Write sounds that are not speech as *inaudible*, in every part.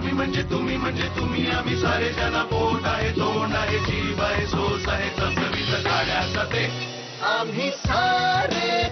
आम्ही म्हणजे तुम्ही म्हणजे तुम्ही आम्ही सारे त्याला पोट आहे तोंड आहे जीव आहे सोस आहे चमचमीत गाड्याचा ते. आम्ही सारे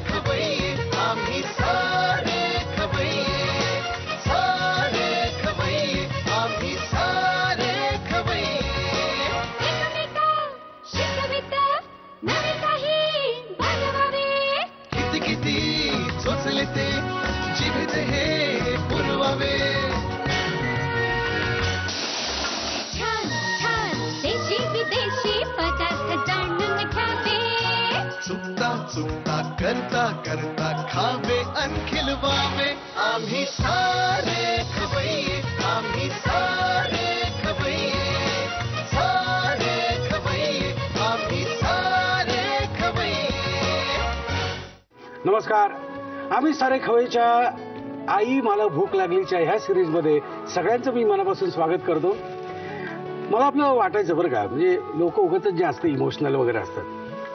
चुकता करता करता खावे अन खिलवावे आम्ही सारे खवैये आम्ही सारे खवैये सारे खवैये आम्ही सारे खवैये नमस्कार आम्ही सारे खवैच्या आई मला भूक लागलीच्या ह्या सिरीजमध्ये सगळ्यांचं मी मनापासून स्वागत करतो. मला आपलं वाटायचं बरं का म्हणजे लोक उगाच जास्त इमोशनल वगैरे असतात.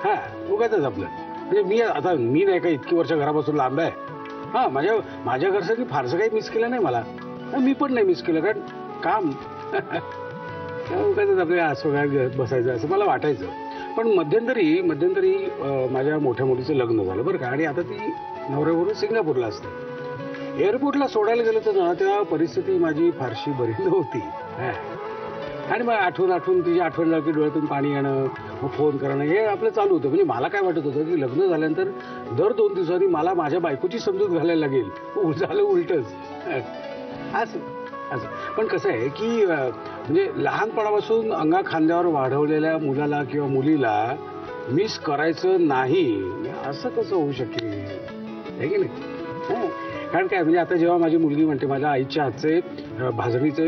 हा उगाच आपलं. म्हणजे मी आता मी नाही का इतकी वर्ष घरापासून लांब आहे. हा माझ्या माझ्या घरसाठी फारसं काही मिस केलं नाही मला. मी पण नाही मिस केलं कारण काम. उगाच आपल्या आसोगात बसायचं असं मला वाटायचं. पण मध्यंतरी मध्यंतरी माझ्या मोठ्या मुलीचं लग्न झालं बरं का आणि आता ती नवऱ्यावरून सिंगापूरला असते. एअरपोर्टला सोडायला गेलं तर ना त्या परिस्थिती माझी फारशी बरी नव्हती. आणि मग आठवून आठवून तिची आठवण झाली की डोळ्यातून पाणी येणं मग फोन करणं हे आपलं चालू होतं. म्हणजे मला काय वाटत होतं की लग्न झाल्यानंतर दर दोन दिवसांनी मला माझ्या बायकोची समजूत घालायला लागेल. झालं उलटच. असं असं. पण कसं आहे की म्हणजे लहानपणापासून अंगा खांद्यावर वाढवलेल्या मुलाला किंवा मुलीला मिस करायचं नाही असं कसं होऊ शकेल? आहे की नाही? कारण काय म्हणजे आता जेव्हा माझी मुलगी म्हणते माझ्या आईच्या हातचे भाजणीचे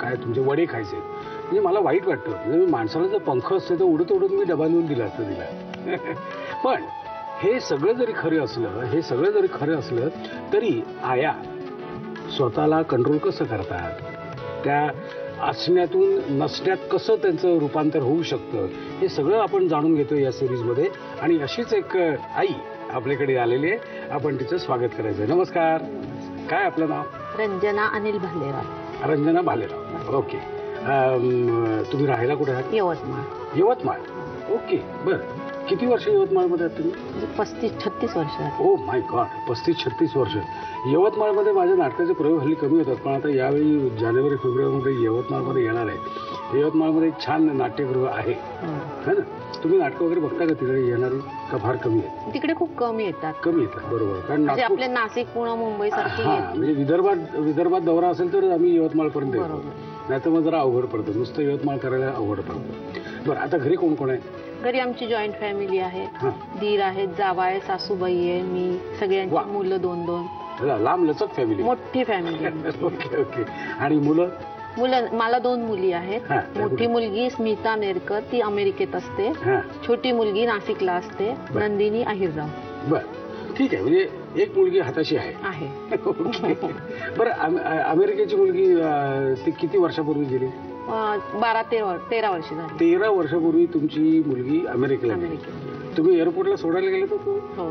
काय तुमचे वडे खायचे. म्हणजे मला वाईट वाटतं. म्हणजे मी माणसाला जर पंख असते तर उडत उडत मी डबा नेऊन दिला असतं तिला. *laughs* पण हे सगळं जरी खरं असलं हे सगळं जरी खरं असलं तरी आया स्वतःला कंट्रोल कसं करतात? त्या असण्यातून नसण्यात कसं त्यांचं रूपांतर होऊ शकतं? हे सगळं आपण जाणून घेतो या सिरीजमध्ये आणि अशीच एक आई आपल्याकडे आलेली आहे. आपण तिचं स्वागत करायचं नमस्कार. काय आपलं नाव? रंजना अनिल भालेराव. रंजना भालेराव. ओके. तुम्ही राहायला कुठे आहात? यवतमाळ. यवतमाळ. ओके. बरं. किती वर्ष यवतमाळमध्ये आहात तुम्ही? म्हणजे पस्तीस छत्तीस वर्ष. ओ माय गॉड पस्तीस छत्तीस वर्ष. यवतमाळमध्ये माझ्या नाटकाचे प्रयोग हल्ली कमी होतात पण आता यावेळी जानेवारी फेब्रुवारीमध्ये यवतमाळमध्ये येणार आहे. यवतमाळमध्ये एक छान नाट्यगृह आहे. हो. है ना? तुम्ही नाटकं वगैरे बघता का तिकडे? येणारी का फार कमी आहे तिकडे खूप कमी येतात. कमी येतात बरोबर. कारण म्हणजे नागपूर आपले नाशिक पुणे मुंबई सारखे हा येत म्हणजे विदर्भात विदर्भात दौरा असेल तर आम्ही यवतमाळपर्यंत येतो. बरोबर. नाही तर मग जरा अवघड पडतं. नुसतं यवतमाळ करायला अवघड पडतं. बरं आता घरी कोण कोण आहे? घरी आमची जॉईंट फॅमिली आहे. हा. दीर आहेत जावा आहे सासूबाई आहे मी वा. सगळ्यांची मुलं दोन दोन चला, लांब लचक फॅमिली मोठी फॅमिली. *laughs* Okay okay. आणि मुलं? मुलं मला दोन मुली आहेत. हा, त्या मोठी कुठे? मुलगी स्मिता नेरकर ती अमेरिकेत असते. हा. छोटी मुलगी नाशिकला असते. बर. नंदिनी अहिरराव. बर. ठीक आहे म्हणजे एक मुलगी हाताशी आहे. आहे. *laughs* ओके. बरं अम- अ- अमेरिकेची मुलगी अ, ती किती वर्षापूर्वी गेली? बारा तेरा तेरा वर्ष झाली. तेरा वर्षापूर्वी तुमची मुलगी अमेरिकेला गेली. तुम्ही एअरपोर्टला सोडायला गेले तू? हो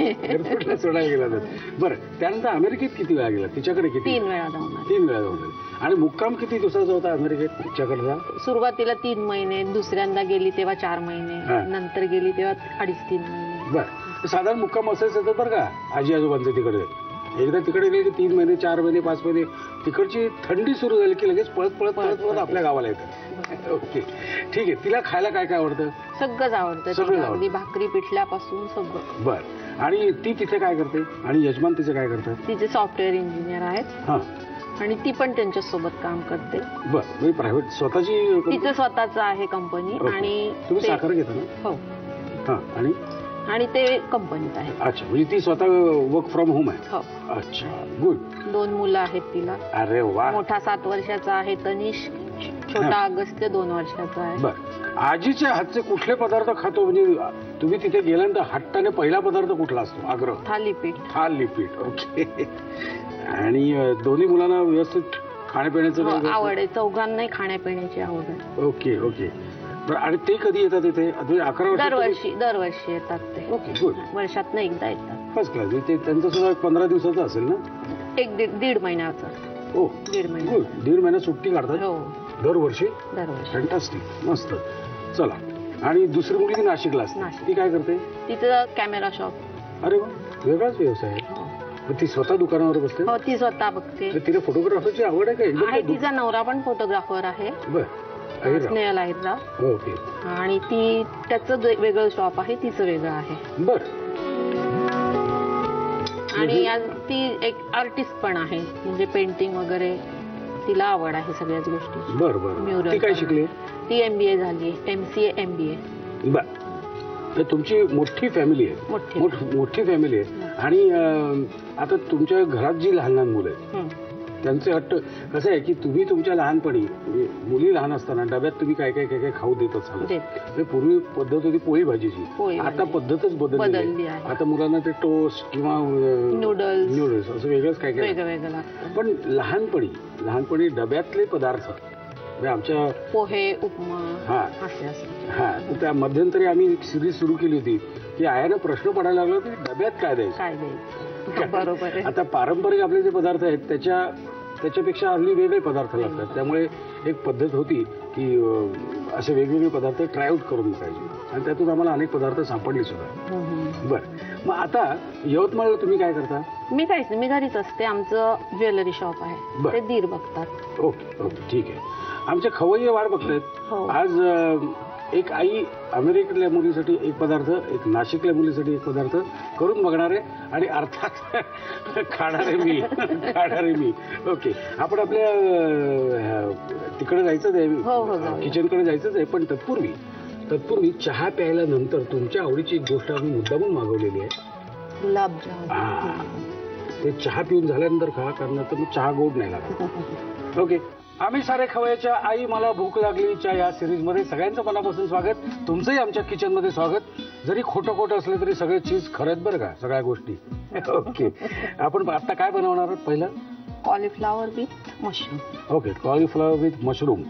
एअरपोर्टला सोडायला गेला बरं त्यानंतर अमेरिकेत किती वेळा गेला? तिच्याकडे किती? तीन वेळा जाऊन. तीन वेळा जाऊन. आणि मुक्काम किती दिवसाचा होता अमेरिकेत? तिच्याकडचा? सुरुवातीला तीन महिने दुसऱ्यांदा गेली तेव्हा चार. महिने नंतर गेली तेव्हा अडीच तीन महिने. बर. साधारण मुक्काम असायचं तर बरं का? आजी आजोबांचं तिकडे. एकदा तिकडे गेले की तीन महिने चार महिने पाच महिने तिकडची थंडी सुरू झाली की लगेच पळत पळत पळत पळत आपल्या गावाला येतं. ओके. ठीक आहे. तिला खायला काय काय आवडतं? सगळंच आवडतं. सगळंच तिला. आवडतं. भाकरी पिठल्यापासून सगळं. बर. आणि ती तिथे काय करते? आणि यजमान तिचे काय करतात तिचे सॉफ्टवेअर इंजिनियर आहेत. हा. आणि ती पण त्यांच्यासोबत काम करते. बर. म्हणजे प्रायव्हेट स्वतःची तिचं स्वतःच आहे कंपनी. आणि तुम्ही साखर घेता ना? हो. हा. आणि? आणि ते कंपनीत आहे अच्छा म्हणजे ती स्वतः वर्क फ्रॉम होम आहे? हो. अच्छा गुड दोन मुलं आहेत तिला. अरे वा. मोठा सात वर्षाचा आहे तनिष. छोटा अगस्त्य दोन वर्षाचा आहे. बर. आजीच्या हातचे कुठले पदार्थ खातो? म्हणजे तुम्ही तिथे गेल्यानंतर हट्टाने पहिला पदार्थ कुठला असतो? आग्रह? थालीपीठ. थाल लिपीट ओके. आणि दोन्ही मुलांना व्यवस्थित खाण्यापिण्याचं हो? आवड आहे. चौघांनाही खाण्यापिण्याची आवड आहे. Okay okay. बरं आणि ते कधी येतात इथे? म्हणजे अकरा वर्ष दरवर्षी दरवर्षी येतात ते. Okay good. वर्षात एकदा येतात. फर्स्ट क्लास ते त्यांचं सुद्धा एक पंधरा दिवसाचं असेल ना? एक दीड दीड महिन्याचं. ओ दीड महिना. गुड. दीड महिना सुट्टी काढतात? हो. दरवर्षी? दरवर्षी. फॅन्टास्टिक मस्त. चला. आणि दुसरी मुलगी नाशिकला असते. नाशिक. ती काय करते? तिथं कॅमेरा शॉप. अरे वा. वेगळाच व्यवसाय आहे. मग ती स्वतः दुकानावर बसते? हो ती स्वतः बघते. तर तिला फोटोग्राफरची आवड आहे का? आहे तिचा नवरा पण फोटोग्राफर आहे. बर. स्नेहल अहिरराव ओके आणि ती त्याचं वेगळं शॉप आहे तिचं वेगळं आहे. बर. आणि ती एक आर्टिस्ट पण आहे. म्हणजे पेंटिंग वगैरे तिला आवड आहे सगळ्याच गोष्टी. बर बर. ती काय. शिकली? ती एमबीए झाली एमसीए एमबीए बर. तर तुमची मोठी फॅमिली आहे. मोठी. फॅमिली आहे. आणि आता तुमच्या घरात जी लहान लहान मुलं आहेत. त्यांचे हट्ट कसं आहे की तुम्ही तुमच्या लहानपणी म्हणजे मुली लहान असताना डब्यात तुम्ही काय काय काय काय खाऊ देत असाल. म्हणजे पूर्वी पद्धत होती पोळी भाजीची. आता. पद्धतच बदलली. आता मुलांना ते टोस्ट किंवा Noodles. नूडल्स. असं वेगळंच काय काय पण लहानपणी लहानपणी डब्यातले पदार्थ म्हणजे आमच्या पोहे उपमा हा. हा. तर त्या मध्यंतरी आम्ही एक सिरीज सुरू केली होती की आयानं प्रश्न पडायला लागला की डब्यात काय द्यायचं? काय द्यायचं? *laughs* बरोबर आता पारंपरिक आपले जे पदार्थ आहेत त्याच्या त्याच्यापेक्षा हल्ली वेगळे पदार्थ लागतात. त्यामुळे एक पद्धत होती की असे वेगवेगळे पदार्थ ट्राय आउट करून पाहिजे आणि त्यातून आम्हाला अनेक पदार्थ सापडले सुद्धा. बरं. मग आता यवतमाळला तुम्ही काय करता? मी काहीच नाही. मी घरीच असते. आमचं ज्वेलरी शॉप आहे. ते दीर बघतात. Okay okay. ठीक आहे. आमच्या खवय्ये वाढ बघतायत. हो. आज एक आई अमेरिकेतल्या मुलीसाठी एक पदार्थ एक नाशिकल्या मुलीसाठी एक पदार्थ करून बघणार आहे आणि अर्थात *laughs* खाणारे मी खाणारे मी. ओके. आपण आपल्या तिकडे जायचंच हो, हो, आहे जाऊया. किचनकडे जायचंच आहे पण तत्पूर्वी तत्पूर्वी चहा प्यायल्यानंतर तुमच्या आवडीची एक गोष्ट आम्ही मुद्दामून मागवलेली आहे. ते चहा पिऊन झाल्यानंतर खा कारण आता मग चहा गोड नाही लागत. ओके. आम्ही सारे खवयाच्या आई मला भूक लागलीच्या या सिरीजमध्ये सगळ्यांचं मनापासून स्वागत. तुमचंही आमच्या किचनमध्ये स्वागत. जरी खोटं खोटं असलं तरी सगळे चीज खरं आहेत बरं का सगळ्या गोष्टी. *laughs* ओके. आपण आता काय बनवणार आहोत पहिलं? Cauliflower with mushroom. Okay cauliflower with mushroom.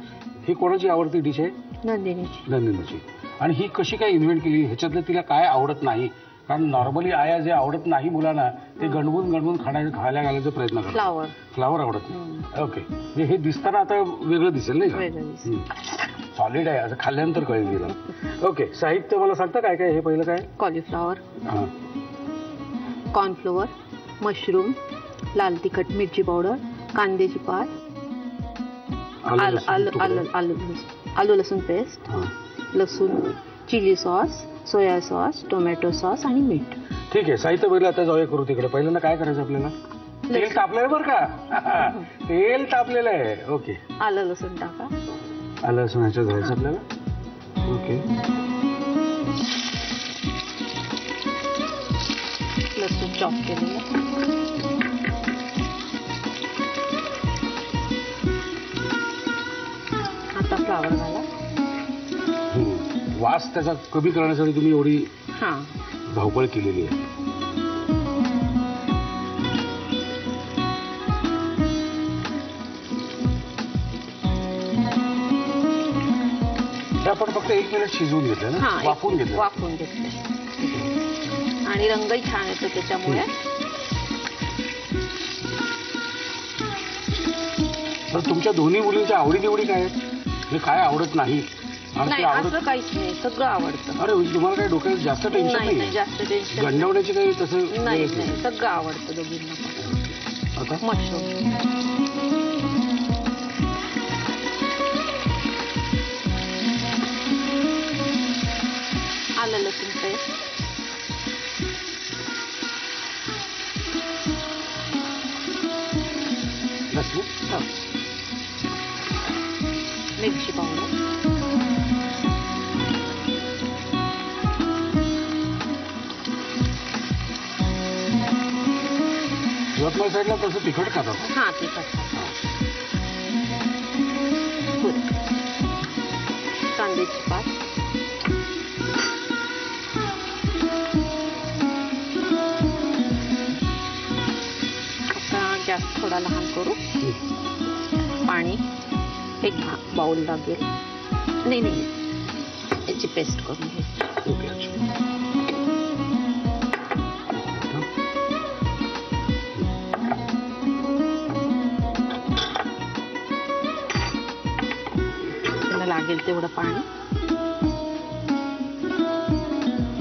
ही कोणाची आवडती डिश आहे? नंदिनीची. नंदिनीची. आणि ही कशी काय इन्व्हेंट केली? ह्याच्यातलं तिला काय आवडत नाही? कारण नॉर्मली आया जे आवडत नाही मुलांना ते गणवून गणवून खाण्या खायला घालायचा प्रयत्न करतात फ्लावर फ्लावर आवडत नाही ओके म्हणजे हे दिसताना आता वेगळं दिसेल नाही सॉलिड आहे असं खाल्ल्यानंतर कळेल तिला ओके साहित्य मला सांगता काय काय हे पहिलं काय कॉलीफ्लावर हां कॉर्नफ्लोअर मशरूम लाल तिखट मिरची पावडर कांद्याची पात आलं आलं लसूण पेस्ट हां. लसूण chilli sauce soya sauce tomato sauce आणि मीठ. ठीक आहे साहित्य पहिलं आता जाऊया करू तिकडे. पहिल्यांदा काय करायचं आपल्याला? तेल तापलेलं बरं का? *laughs* तेल तापलेलं आहे. ओके. आलं लसूण टाका. आलं लसूण ह्याच्यात घालायचं आपल्याला? ओके. लसूण चॉप केलेलं. वास त्याचा कमी करण्यासाठी तुम्ही एवढी हां. धावपळ केलेली आहे. हे आपण फक्त एक मिनिट शिजवून घेतलं ना? हां एक- घेतलं. वाफवून घेतलं. आणि रंगही छान येतो त्याच्यामुळे. तर तुमच्या दोन्ही मुलींच्या आवडी निवडी काय आहेत? हे काय आवडत नाही? नाही असं काहीच नाही सगळं आवडतं. अरे म्हणजे तुम्हाला काय डोक्यात जास्त टेन्शन नाही नाही जास्त टेन्शन गंडवण्याची काही तसं नाही सगळं आवडतं दोघींना. मशरूम आलं लसूण पेस्ट? मिरची पावडर. यवतमाळ साईडला तसं तिखट खातात. हां तिखट. गुड कांद्याची पात. आता गॅस थोडा लहान करू. पाणी. एक भा बाऊल लागेल. नाही नाही. याची पेस्ट करून लागेल तेवढं पाणी.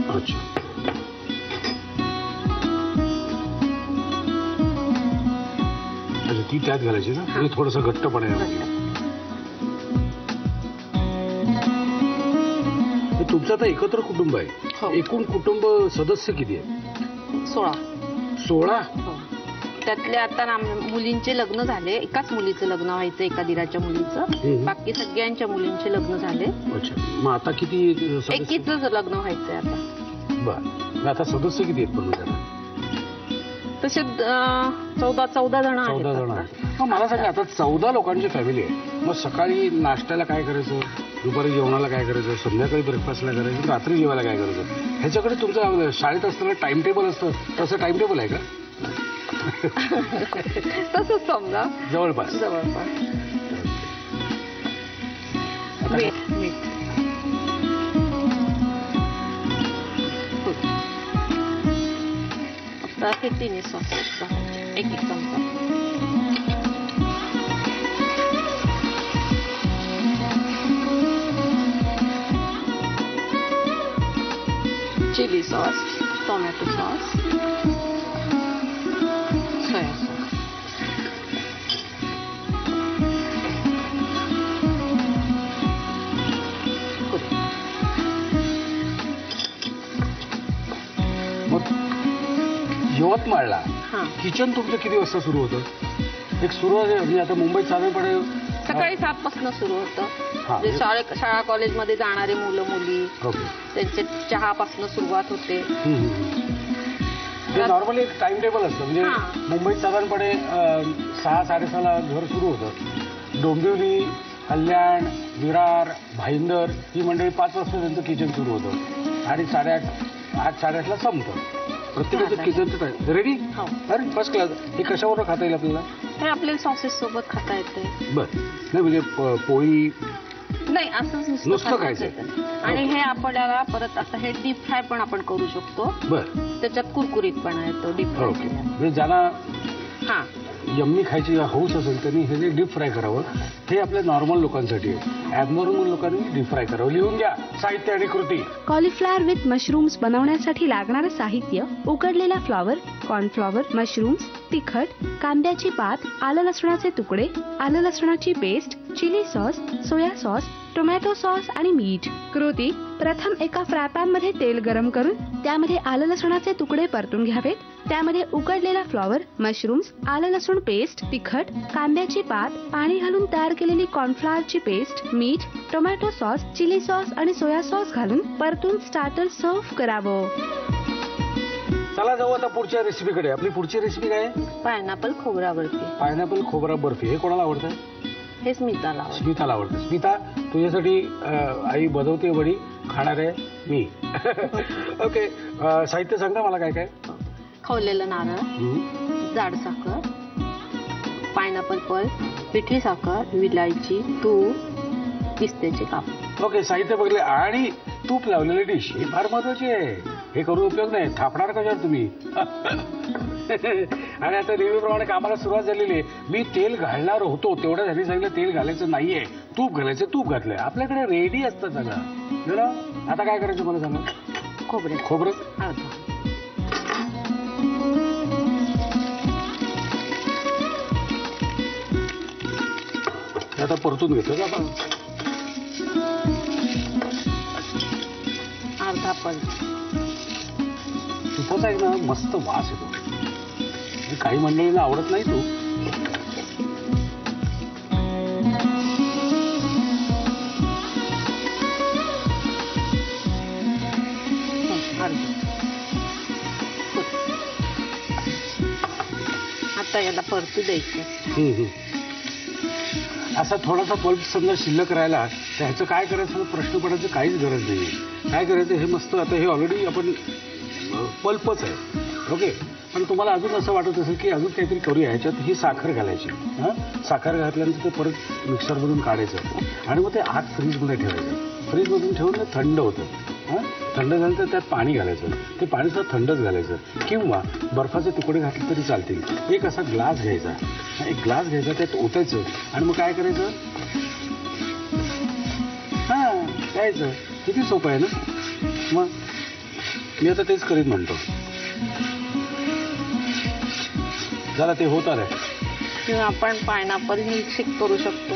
अच्छा. ती त्यात घालायची ना? म्हणजे थोडस घट्टपणे हे तुमचं आता एकत्र कुटुंब हो. आहे एकूण कुटुंब सदस्य किती आहे? सोळा. सोळा? हो त्यातले आता मुलींचे लग्न झाले. एकाच मुलीचं लग्न व्हायचं एका दिराच्या मुलीचं. बाकी सगळ्यांच्या मुलींचे लग्न झाले. मग आता किती एकीच लग्न व्हायचंय आता. बर. आता सदस्य किती आहेत तसे चौदा चौदा जण चौदा जण मग मला सांगा आता चौदा लोकांची फॅमिली आहे. मग सकाळी नाश्त्याला काय करायचं? दुपारी जेवणाला काय करायचं? संध्याकाळी ब्रेकफास्टला करायचं? रात्री जेवायला काय करायचं? ह्याच्याकडे तुमचं शाळेत असताना टाइम टेबल असतं. तसं टाइम टेबल आहे का? तसंच समजा जवळपास जवळपास आता मीठ मीठ आता हे तिन्ही सॉस एक एक चमचा चिली सॉस टोमॅटो सॉस यवतमाळला हां. किचन तुमचं किती वाजता सुरू होतं? एक सुरू म्हणजे आता मुंबईत साधारणपणे सकाळी सात पासून सुरू होतं. हा. म्हणजे शाळे शाळा कॉलेजमध्ये जाणारे मुलं मुली ओके. त्यांचे चहापासून सुरुवात होते. नॉर्मली एक टाइम टेबल असतं. म्हणजे हा. मुंबईत साधारणपणे अं, सहा साडेसहाला घर सुरू होतं. डोंबिवली कल्याण विरार भाईंदर ही मंडळी पाच वाजता त्यांचं किचन सुरू होतं. आणि साडेआठ आठ साडेआठला संपतं. प्रत्येकाचं हा, किचनचं रेडी हो. अरे फर्स्ट क्लास हे कशावर खाता येईल आपल्याला? हे आपल्याला सॉसेस सोबत खाता येते बरं. नाही म्हणजे प- पोळी? नाही असंच नुसतं खाता खायचं. येतं. आणि हे. आपल्याला परत आता हे डीप फ्राय पण आपण करू शकतो. बरं. त्याच्यात कुरकुरीतपणा येतो डीप फ्राय ओके. म्हणजे ज्यांना हा. यम्मी खायची हौस असेल त्यांनी हे जे डीप फ्राय करावं हे आपल्या नॉर्मल लोकांसाठी आहे. ॲबनॉर्मल लोकांनी डीप फ्राय करावं. लिहून घ्या साहित्य आणि कृती. कॉलीफ्लॉवर विथ मशरूम्स बनवण्यासाठी लागणारं साहित्य उकडलेला फ्लॉवर कॉर्नफ्लॉवर मशरूम्स तिखट कांद्याची पात आलं लसणाचे तुकडे आलं लसणाची paste chilli sauce soya sauce tomato sauce आणि मीठ. कृती प्रथम एका फ्रायमध्ये तेल गरम करून त्यामध्ये आलं लसणाचे तुकडे परतून घ्यावेत. त्यामध्ये उकडलेला फ्लॉवर मशरूम्स आलं लसूण पेस्ट तिखट कांद्याची पात पाणी घालून तयार केलेली कॉर्नफ्लॉवरची पेस्ट मीठ टोमॅटो सॉस चिली सॉस आणि सोया सॉस घालून परतून स्टार्टर सर्व्ह करावं. चला जाऊ आता पुढच्या रेसिपीकडे आपली पुढची रेसिपी काय? आहे पायनॅपल खोबऱ्यावरती पायनॅपल खोबरा बर्फी. हे कोणाला आवडतं? हे स्मिताला आवडतं. स्मिताला आवडतं स्मिता तुझ्यासाठी अं, आई बनवते वडी खाणार आहे मी. *laughs* ओके अं, साहित्य सांगा मला काय काय. खवलेलं नारळ हम्म. जाड साखर पायनॅपल पल्प पिठी साखर विलायची तूप पिस्त्याचे काप. ओके साहित्य बघले. आणि तूप लावलेली डिश ही फार महत्वाची आहे. हे करून उपयोग नाही. थापणार कशावर तुम्ही? *laughs* आणि आता नेहमीप्रमाणे कामाला सुरुवात झालेली आहे. मी तेल घालणार होतो. तेवढ्या साठी सांगितलं तेल घालायचं नाहीये. तूप घालायचं तूप घातलंय. आपल्याकडे रेडी असतं सगळं. बरं आता काय करायचं मला सांगा? खोबरे. खोबरं? आता परतून घेतो का आपण? अर्धा पल्प तुपाचा आहे ना मस्त वास येतो. काही मंडळींना आवडत नाही तो? आता याला परतू द्यायचं. असा थोडासा पल्प समजा शिल्लक राहिला तर ह्याचं काय करायचं? प्रश्न पडायचं काहीच गरज नाही काय करायचं हे मस्त आता हे ऑलरेडी आपण पल्पच आहे. ओके? पण तुम्हाला अजून असं वाटत असेल की अजून काहीतरी करूया ह्याच्यात ही साखर घालायची. हां? साखर घातल्यानंतर ते परत मिक्सरमधून काढायचं. आणि मग ते आत फ्रीजमध्ये ठेवायचं. फ्रीजमधून ठेवून ते थंड होतं. हां? थंड झाल्यानंतर त्यात पाणी घालायचं. ते पाणी सुद्धा थंडच घालायचं. किंवा बर्फाचे तुकडे घातले तरी चालतील. एक असा ग्लास घ्यायचा. एक ग्लास घ्यायचा त्यात ओतायचं. आणि मग काय करायचं? हां प्यायचं. किती सोपं आहे ना? मग मी आता तेच करीत म्हणतो. जरा ते होत आलंय किंवा आपण पायनॅपल मिल्कशेक करू शकतो.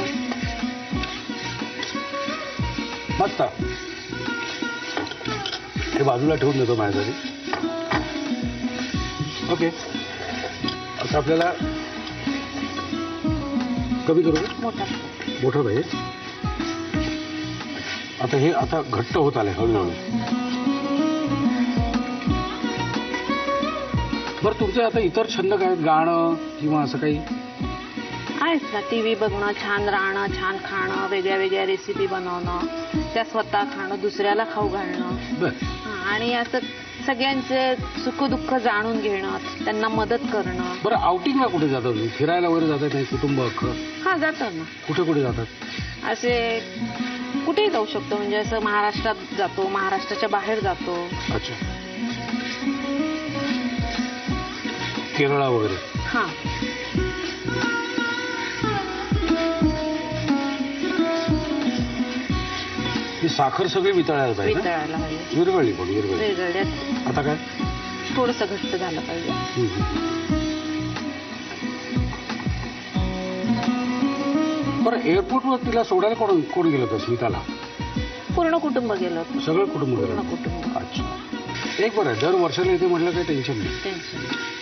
मस्त हे बाजूला ठेवून देतो माझ्यासाठी. ओके. आता आपल्याला कमी करू? मोठा. मोठं पाहिजे. आता हे आता घट्ट होत आले हळूहळू. बरं तुमचे आता इतर छंद काय? गाणं किंवा असं काही? आहेच ना टी व्ही बघणं छान राहणं छान खाणं वेगळ्या वेगळ्या रेसिपी बनवणं त्या स्वतः खाणं दुसऱ्याला खाऊ घालणं. आणि असं सगळ्यांचे सुखदुःख जाणून घेणं त्यांना मदत करणं. बरं आउटिंगला कुठे जाता तुम्ही? फिरायला वगैरे जातात नाही कुटुंब अख्खं? हा जातात ना. कुठे कुठे जातात? असे कुठेही जाऊ शकतो. म्हणजे असं महाराष्ट्रात जातो महाराष्ट्राच्या बाहेर जातो. अच्छा. केरळा वगैरे. हा. ही साखर सगळी वितळायला पाहिजे? वितळायला हवी. विरघळली पण वेगळ्यात. आता काय? थोडस घट्ट झालं पाहिजे. हम्म, हम्म. बरं एअरपोर्टवर तिला सोडायला कोण कोण गेलं होतं स्मिताला? पूर्ण कुटुंब गेलं होतं. सगळं कुटुंब पूर्ण गेलं कुटुंब. अच्छा. एक बरं आहे, दर वर्षाला इथे म्हटलं काही टेन्शन नाही. टेन्शन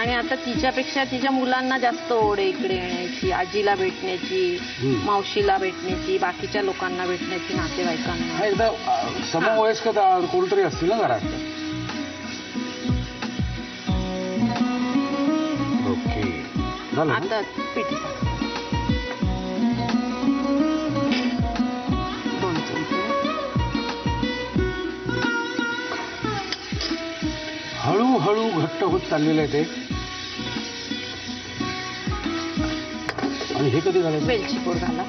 आणि आता तिच्यापेक्षा तिच्या मुलांना जास्त ओढ आहे इकडे येण्याची आजीला भेटण्याची. मावशीला भेटण्याची बाकीच्या लोकांना भेटण्याची नातेवाईकांना. एकदा समवयस्क दा- कोणतरी असतील ना घरात? ओके? आता पिठी. हळूहळू घट्ट होत चाललेलं आहे ते. आणि हे कधी घालायचं वेलची पूड घाला?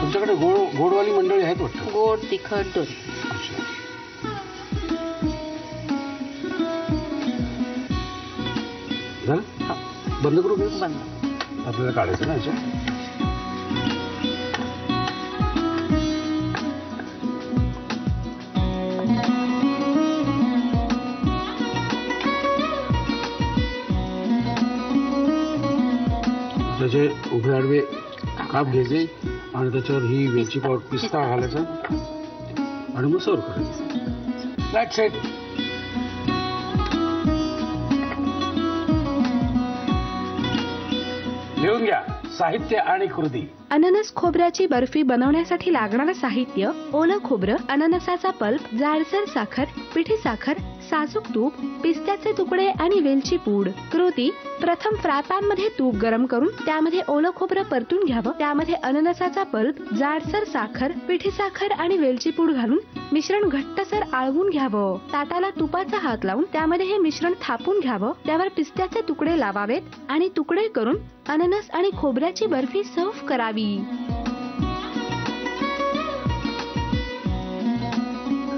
तुमच्याकडे गोड गोडवाली मंडळी आहेत वाटतं? गोड तिखट दोन झालं? हो, बंद करू मी? बंद. आपल्याला काढायचं ना याच्यात? त्याचे उभे आडवे काप घ्यायचे आणि त्याच्यावर ही वेलची पावडर पिस्ता घालायचा आणि मग सर्व करायचं. साहित्य आणि कृती. अननस खोबऱ्याची बर्फी बनवण्यासाठी लागणारं साहित्य ओलं खोबरं अननसाचा पल्प जाडसर साखर पिठी साखर साजूक तूप पिस्त्याचे तुकडे आणि वेलची पूड. कृती प्रथम फ्रायपॅनमध्ये तूप गरम करून त्यामध्ये ओलं खोबरं परतून घ्यावं. त्यामध्ये अननसाचा पल्प जाडसर साखर पिठी साखर आणि वेलची पूड घालून मिश्रण घट्टसर आळवून घ्यावं. ताटाला तुपाचा हात लावून त्यामध्ये हे मिश्रण थापून घ्यावं. त्यावर पिस्त्याचे तुकडे लावावेत आणि तुकडे करून अननस आणि खोबऱ्याची बर्फी सर्व्ह करावी.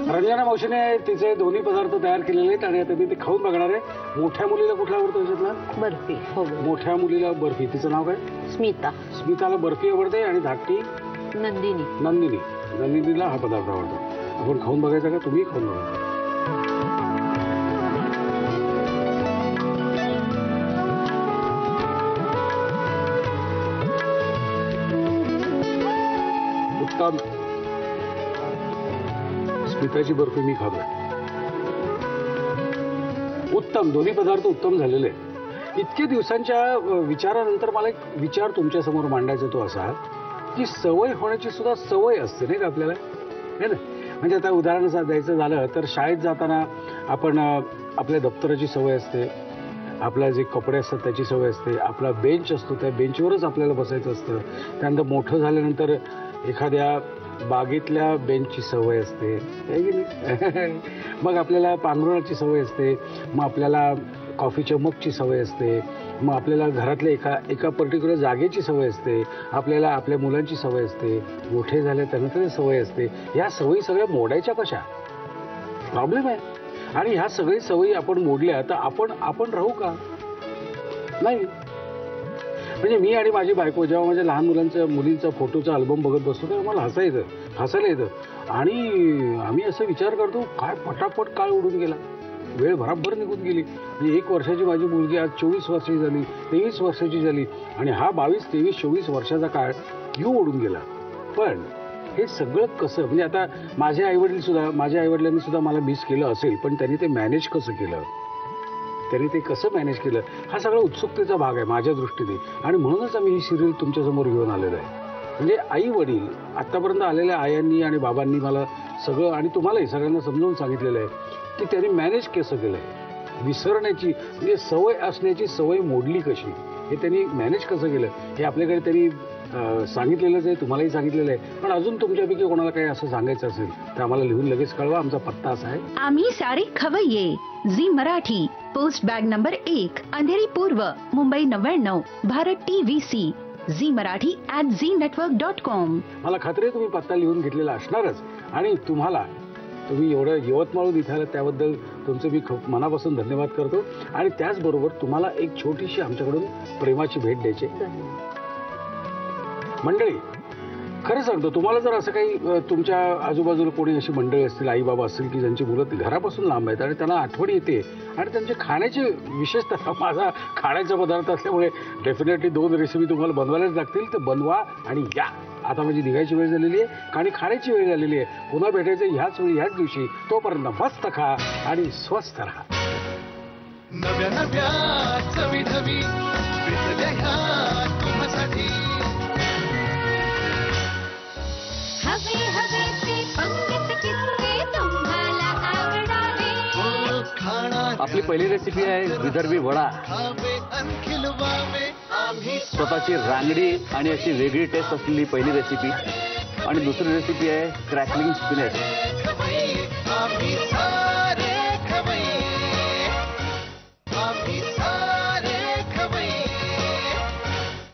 रंजना मावशीने तिचे दोन्ही पदार्थ तयार केलेले आहेत आणि आता मी ते खाऊन बघणार आहे. मोठ्या मुलीला कुठला आवडतो त्याच्यातला बर्फी हो. मोठ्या मुलीला बर्फी. तिचं नाव काय? स्मिता. स्मिताला बर्फी आवडते आणि धाकटी? नंदिनी. नंदिनी. नंदिनीला हा पदार्थ आवडतो. आपण खाऊन बघायचा का? तुम्ही खाऊन बघा. उत्तम. स्मिताची बर्फी मी खातोय. उत्तम दोन्ही पदार्थ उत्तम झालेले आहेत. इतके दिवसांच्या विचारानंतर मला एक विचार तुमच्यासमोर मांडायचा तो असा की सवय होण्याची सुद्धा सवय असते नाही का आपल्याला? है ना? म्हणजे आता उदाहरण द्यायचं झालं तर शाळेत जाताना आपण आपल्या दप्तराची सवय असते आपला जे कपडे असतात त्याची सवय असते आपला बेंच असतो त्या बेंचवरच आपल्याला बसायचं असतं. त्यानंतर मोठं झाल्यानंतर एखाद्या बागेतल्या बेंचची सवय असते. *laughs* मग आपल्याला पांघरुणाची सवय असते. मग आपल्याला कॉफीच्या मगची सवय असते. मग आपल्याला घरातल्या एका एका पर्टिक्युलर जागेची सवय असते. आपल्याला आपल्या मुलांची सवय असते. मोठे झाले त्यांना तरी सवय असते. ह्या सवयी सगळ्या मोडायच्या कशा? प्रॉब्लेम आहे. आणि ह्या सगळी सवयी आपण मोडल्या तर आपण आपण राहू का? नाही. म्हणजे मी आणि माझी बायको जेव्हा माझ्या लहान मुलांच्या मुलींचा फोटोचा अल्बम बघत बसतो तेव्हा मला हसायचं हसायला येतं. आणि आम्ही असं विचार करतो काय पटापट काळ उडून गेला. वेळ भराभर निघून गेली. म्हणजे एक वर्षाची माझी मुलगी आज चोवीस वर्षाची झाली तेवीस वर्षाची झाली. आणि हा बावीस तेवीस चोवीस वर्षाचा काळ यू उडून गेला. पण हे सगळं कसं? म्हणजे आता माझे आईवडील सुद्धा माझ्या आईवडिलांनी सुद्धा मला मिस केलं असेल पण त्यांनी ते मॅनेज कसं केलं? त्यांनी ते कसं मॅनेज केलं? हा सगळा उत्सुकतेचा भाग आहे माझ्या दृष्टीने. आणि म्हणूनच आम्ही ही सिरियल तुमच्यासमोर घेऊन आलेलो आहे. म्हणजे आई वडील आत्तापर्यंत आलेल्या आयांनी आणि बाबांनी मला सगळं आणि तुम्हालाही सगळ्यांना समजावून सांगितलेलं आहे की त्यांनी मॅनेज कसं केलं आहे विसरण्याची म्हणजे सवय असण्याची सवय मोडली कशी? हे त्यांनी मॅनेज कसं केलं? हे आपल्याकडे त्यांनी सांगितलेलंच आहे तुम्हालाही सांगितलेलं आहे. पण अजून तुमच्यापैकी कोणाला काही असं सांगायचं असेल तर आम्हाला लिहून लगेच कळवा आमचा पत्ता असा आहे. आम्ही सारे खवय्ये Zee Marathi post bag number एक अंधेरी पूर्व मुंबई नव्याण्णव Bharat T V C Zee Marathi at Zee network dot com मला खात्री आहे तुम्ही पत्ता लिहून घेतलेला असणारच. आणि तुम्हाला तुम्ही एवढं यवतमाळून इथे आलात त्याबद्दल तुमचे मी खूप मनापासून धन्यवाद करतो. आणि त्याचबरोबर तुम्हाला एक छोटीशी आमच्याकडून प्रेमाची भेट द्यायची. मंडळी खरं सांगतो तुम्हाला जर असं काही तुमच्या आजूबाजूला कोणी अशी मंडळी असतील आई बाबा असतील की ज्यांची मुलं घरापासून लांब आहेत आणि त्यांना आठवण येते आणि त्यांचे खाण्याचे विशेषतः *laughs* माझा खाण्याचा पदार्थ असल्यामुळे डेफिनेटली दोन रेसिपी तुम्हाला बनवायलाच लागतील तर बनवा आणि या. आता माझी निघायची वेळ झालेली आहे आणि खाण्याची वेळ झालेली आहे. पुन्हा भेटायचं ह्याच वेळी ह्याच दिवशी. तोपर्यंत मस्त खा आणि स्वस्त राहा. नव्या नव्या आपली पहिली रेसिपी आहे विदर्भी वडा. स्वतःची रांगडी आणि अशी वेगळी टेस्ट असलेली पहिली रेसिपी आणि दुसरी रेसिपी आहे क्रॅकलिंग स्पिनेट